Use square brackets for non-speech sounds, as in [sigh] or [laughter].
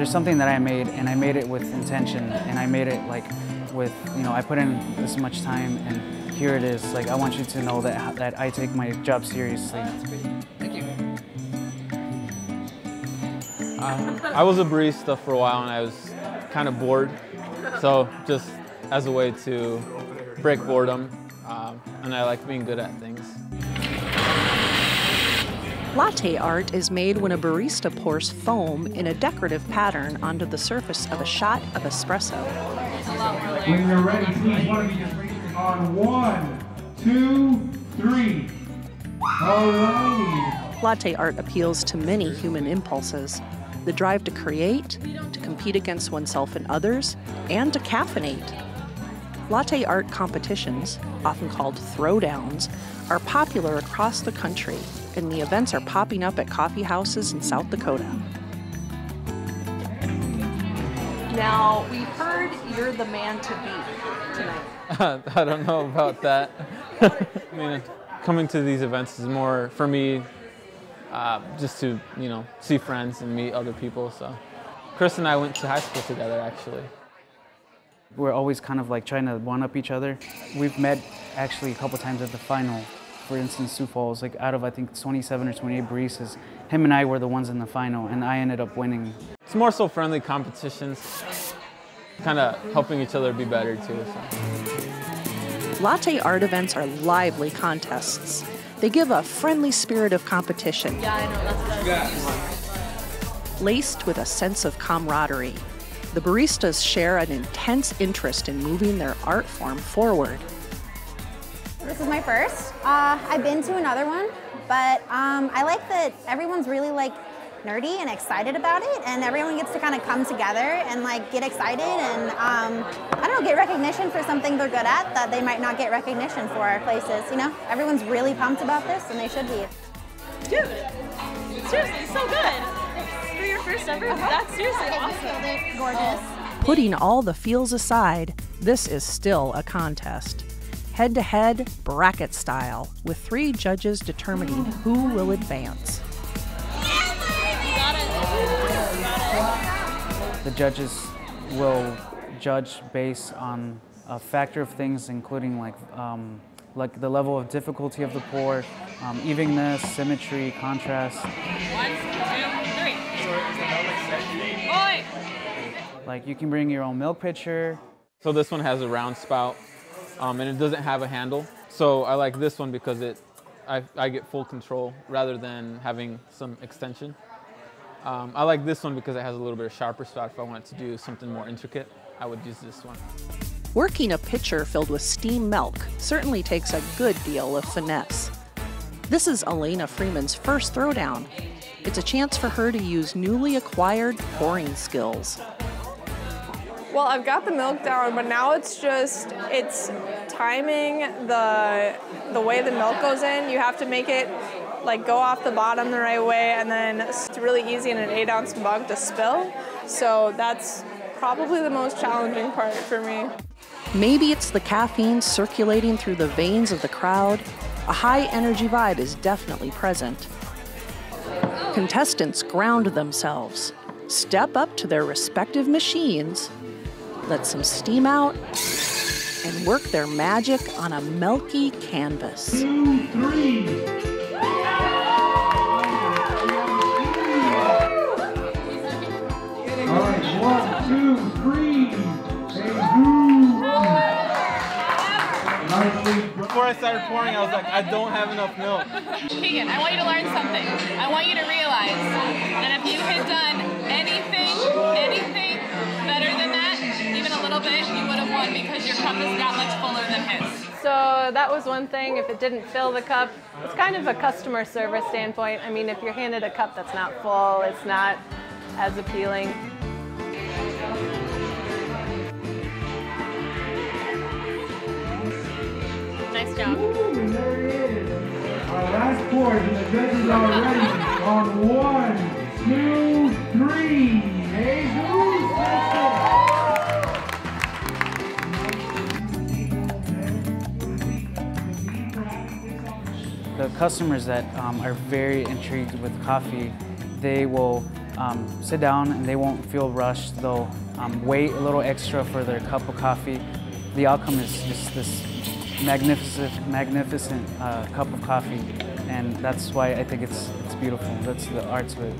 there's something that I made and I made it with intention and I made it like with, you know, I put in this much time and here it is. Like I want you to know that, that I take my job seriously. Thank you. Um, I was a barista for a while and I was kind of bored. So just as a way to break boredom, um, and I like being good at things. Latte art is made when a barista pours foam in a decorative pattern onto the surface of a shot of espresso. When you're ready, please one of you just raise your on one, two, three. Alrighty. Latte art appeals to many human impulses the drive to create, to compete against oneself and others, and to caffeinate. Latte art competitions, often called throwdowns, are popular across the country, and the events are popping up at coffee houses in South Dakota. Now, we've heard you're the man to beat tonight. [laughs] I don't know about that. [laughs] I mean, coming to these events is more for me uh, just to you know see friends and meet other people. So, Chris and I went to high school together actually. We're always kind of like trying to one up each other. We've met actually a couple times at the final. For instance, Sioux Falls, like out of I think 27 or 28 baristas, him and I were the ones in the final, and I ended up winning. It's more so friendly competitions, kind of helping each other be better too. So. Latte art events are lively contests. They give a friendly spirit of competition, Yeah, I know. That's good. laced with a sense of camaraderie. The baristas share an intense interest in moving their art form forward. This is my first. Uh, I've been to another one, but um, I like that everyone's really like nerdy and excited about it, and everyone gets to kind of come together and like get excited and um, I don't know, get recognition for something they're good at that they might not get recognition for our places. You know, everyone's really pumped about this, and they should be. Dude, seriously, so good. For your first ever, that's seriously awesome. Gorgeous. Putting all the feels aside, this is still a contest. Head to head, bracket style, with three judges determining who will advance. The judges will judge based on a factor of things, including like um, like the level of difficulty of the pour, um, evenness, symmetry, contrast. One, two, three. Like you can bring your own milk pitcher. So this one has a round spout, um, and it doesn't have a handle. So I like this one because it, I, I get full control rather than having some extension. Um, I like this one because it has a little bit of sharper spout. If I wanted to do something more intricate, I would use this one. Working a pitcher filled with steam milk certainly takes a good deal of finesse. This is Elena Freeman's first throwdown. It's a chance for her to use newly acquired pouring skills. Well, I've got the milk down, but now it's just it's timing the the way the milk goes in. You have to make it like go off the bottom the right way, and then it's really easy in an eight ounce mug to spill. So that's probably the most challenging part for me. Maybe it's the caffeine circulating through the veins of the crowd. A high energy vibe is definitely present. Contestants ground themselves, step up to their respective machines, let some steam out, and work their magic on a milky canvas. Two, three. All right, one, two, three. Jesus. Nicely done. Before I started pouring, I was like, I don't have enough milk. Keegan, I want you to learn something. I want you to realize that if you had done cup is that much fuller than his. So that was one thing. If it didn't fill the cup, it's kind of a customer service standpoint. I mean, if you're handed a cup that's not full, it's not as appealing. Nice job. And there it is. Our last pour, and the judges are ready on one, The customers that um, are very intrigued with coffee, they will um, sit down and they won't feel rushed. They'll um, wait a little extra for their cup of coffee. The outcome is just this magnificent, magnificent uh, cup of coffee, and that's why I think it's it's beautiful. That's the art of it.